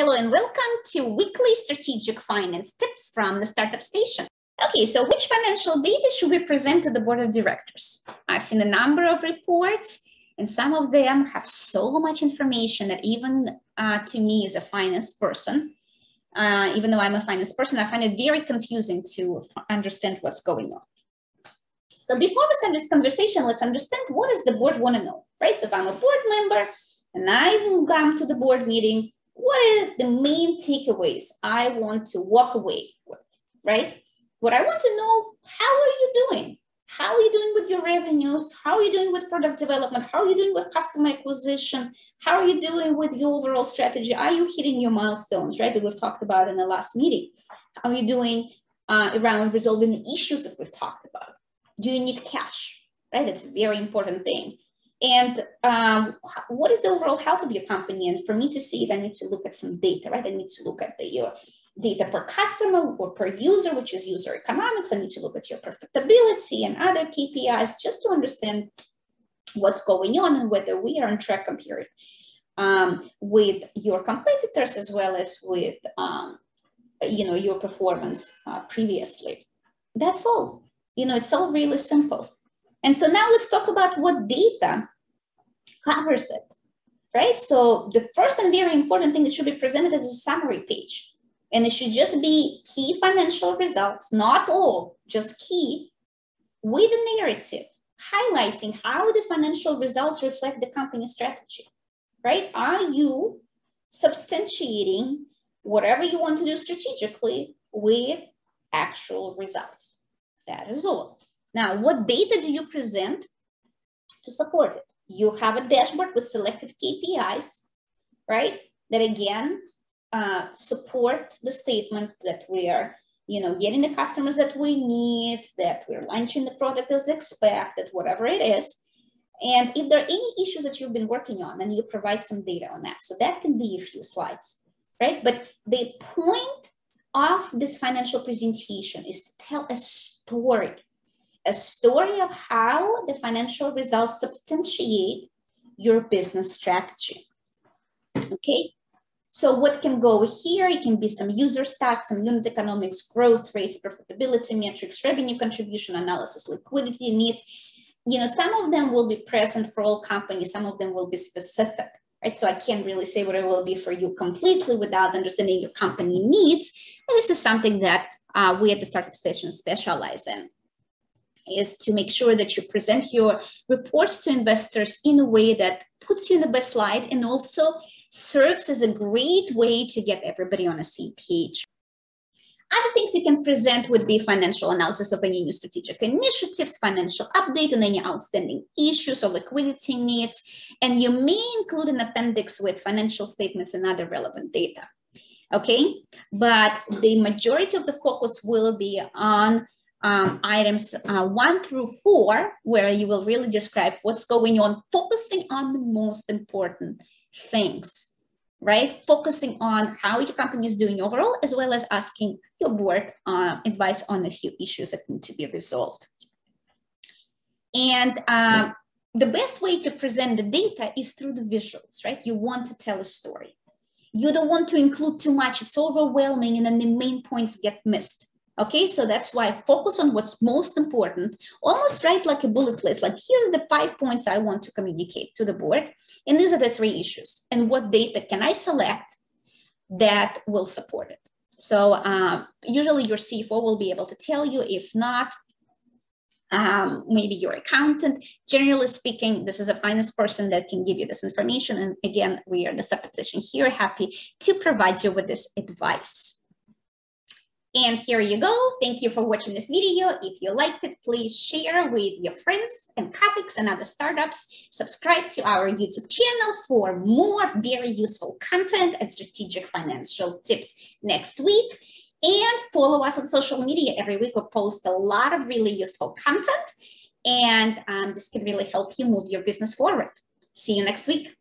Hello and welcome to weekly strategic finance tips from the Startup Station. Okay, so which financial data should we present to the board of directors? I've seen a number of reports and some of them have so much information that even uh, to me as a finance person, uh, even though I'm a finance person, I find it very confusing to understand what's going on. So before we start this conversation, let's understand what does the board want to know, right? So if I'm a board member and I come to the board meeting, what are the main takeaways I want to walk away with, right? What I want to know, how are you doing? How are you doing with your revenues? How are you doing with product development? How are you doing with customer acquisition? How are you doing with your overall strategy? Are you hitting your milestones, right? That we've talked about in the last meeting. How are you doing uh, around resolving the issues that we've talked about? Do you need cash, right? That's a very important thing and um, what is the overall health of your company? And for me to see it, I need to look at some data, right? I need to look at the your data per customer or per user, which is user economics. I need to look at your profitability and other KPIs just to understand what's going on and whether we are on track compared um, with your competitors as well as with um, you know your performance uh, previously. That's all. You know, it's all really simple. And so now let's talk about what data covers it, right? So the first and very important thing that should be presented is a summary page. And it should just be key financial results, not all, just key, with a narrative highlighting how the financial results reflect the company strategy, right? Are you substantiating whatever you want to do strategically with actual results? That is all. Now, what data do you present to support it? You have a dashboard with selected KPIs, right? That again uh, support the statement that we are, you know, getting the customers that we need, that we're launching the product as expected, whatever it is. And if there are any issues that you've been working on, then you provide some data on that. So that can be a few slides, right? But the point of this financial presentation is to tell a story a story of how the financial results substantiate your business strategy. Okay, so what can go here? It can be some user stats, some unit economics, growth rates, profitability metrics, revenue contribution analysis, liquidity needs. You know, some of them will be present for all companies, some of them will be specific, right? So I can't really say what it will be for you completely without understanding your company needs. And this is something that uh, we at the Startup Station specialize in is to make sure that you present your reports to investors in a way that puts you in the best light and also serves as a great way to get everybody on the same page. Other things you can present would be financial analysis of any new strategic initiatives, financial update on any outstanding issues or liquidity needs, and you may include an appendix with financial statements and other relevant data. Okay, but the majority of the focus will be on um, items uh, one through four, where you will really describe what's going on, focusing on the most important things, right? Focusing on how your company is doing overall, as well as asking your board uh, advice on a few issues that need to be resolved. And um, the best way to present the data is through the visuals, right? You want to tell a story. You don't want to include too much. It's overwhelming and then the main points get missed. Okay, so that's why focus on what's most important. Almost write like a bullet list, like here are the five points I want to communicate to the board. And these are the three issues. And what data can I select that will support it? So um, usually your CFO will be able to tell you. If not, um, maybe your accountant. Generally speaking, this is a finance person that can give you this information. And again, we are the Station here, happy to provide you with this advice. And here you go. Thank you for watching this video. If you liked it, please share with your friends and colleagues and other startups. Subscribe to our YouTube channel for more very useful content and strategic financial tips next week. And follow us on social media. Every week we post a lot of really useful content. And um, this can really help you move your business forward. See you next week.